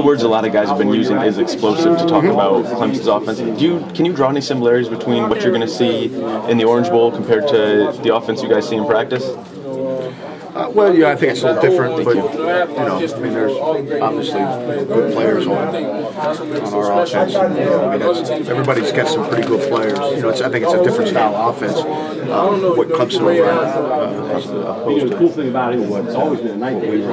The words a lot of guys have been using is explosive to talk about Clemson's offense. Do you can you draw any similarities between what you're going to see in the Orange Bowl compared to the offense you guys see in practice? Uh, well, yeah, I think it's a little different, but you know, I mean, there's obviously good players on on our offense. And, you know, I mean, everybody's got some pretty good players. You know, it's, I think it's a different style of offense. Um, what Clemson will run uh, as opposed The cool thing about it is it's always been a night game.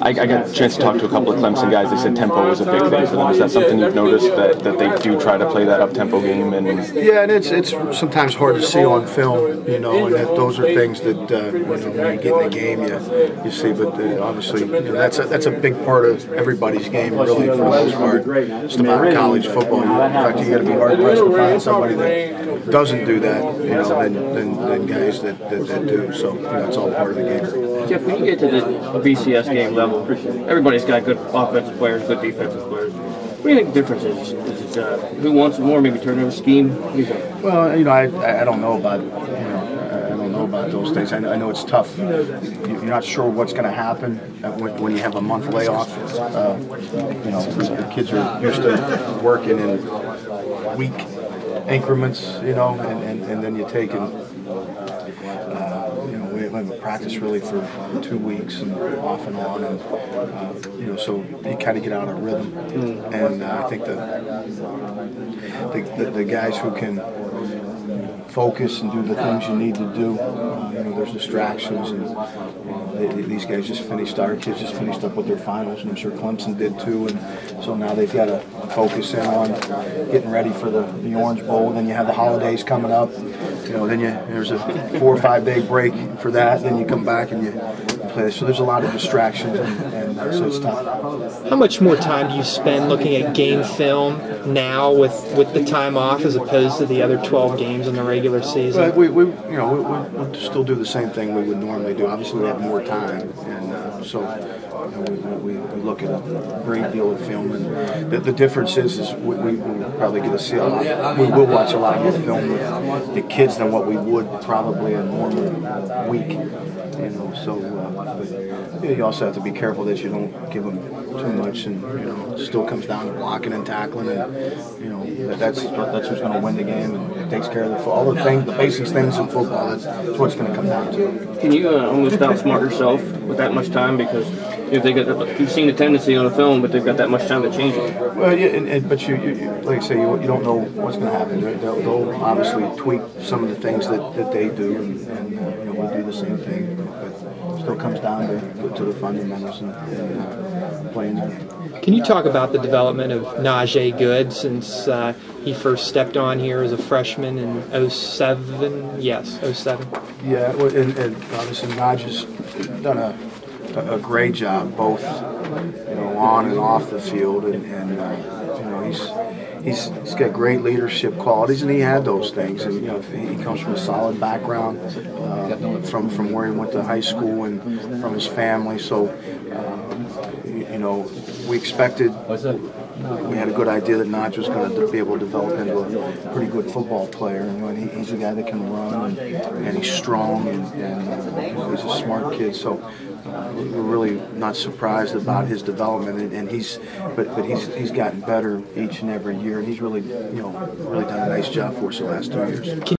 I, I got a chance to talk to a couple of Clemson guys. They said tempo was a big thing for them. Is that something you've noticed that, that they do try to play that up tempo game? And Yeah, and it's it's sometimes hard to see on film, you know, and that those are things that uh, you know, when you get in the game, you you see. But uh, obviously, you know, that's a that's a big part of everybody's game, really, for the most part. Just about college football. In fact, you got to be hard pressed to find somebody that doesn't do that, you know, than, than, than guys that, that, that do. So you know, it's all part of the game. Jeff, when you get to the BCS game level, everybody's got good offensive players, good defensive players. What do you think the difference is? Is it uh, who wants more, maybe turnover scheme? What do you think? Well, you know, I, I don't know about you know I don't know about those things. I know, I know it's tough. You're not sure what's going to happen when, you have a month layoff. Uh, you know, the kids are used to working in week increments. You know, and, and, and then you take and uh, you know we haven't practiced really for two weeks and off and on, and uh, you know so you kind of get out of rhythm. And uh, I think the the, the the guys who can focus and do the things you need to do. Uh, you know, there's distractions, and know, they, these guys just finished. Our kids just finished up with their finals, and I'm sure Clemson did too. And so now they've got to focus in on getting ready for the, the Orange Bowl. Then you have the holidays coming up. You know, then you there's a four or five day break for that. Then you come back and you play. So there's a lot of distractions, and, and uh, so it's tough. How much more time do you spend looking at game film now with, with the time off as opposed to the other 12 games in the regular season? But we, we you know, we, we, we'll still do the same thing we would normally do. Obviously, we have more time, and uh, so you know, we, we, we look at a great deal of film. And the, the difference is, is we, we probably get to see a lot. We will watch a lot more film with the kids than what we would probably a normal week. You know, so uh, but you also have to be careful that you don't give them too much, and you know, it still comes down to blocking and tackling, and you know, that, that's that's who's going to win the game, and it takes care of the all the things, the basic things in football. That's, that's going to come down to. Can you uh, almost outsmart yourself with that much time? Because if they got, you've seen the tendency on the film, but they've got that much time to change it. Well, yeah, and, and, but you, you, like I say, you, you don't know what's going to happen. They'll, they'll obviously tweak some of the things that, that they do, and, and uh, you know, the same thing. But still comes down to, to the fundamentals and, and uh, playing them. Can you talk about the development of Najee Goode since uh, he first stepped on here as a freshman in 07? Yes, 07. Yeah, and, and obviously Najee's done a, a great job, both you know on and off the field, and, and uh, you know he's he's he's got great leadership qualities, and he had those things. And you know he comes from a solid background, uh, from from where he went to high school and from his family. So uh, you know we expected. We had a good idea that Naj was going to be able to develop into a pretty good football player. And he, he's a guy that can run and, and he's strong and, and uh, you know, he's a smart kid. So uh, we're really not surprised about his development. And, and he's, but but he's he's gotten better each and every year. And he's really, you know, really done a nice job for us the last two years.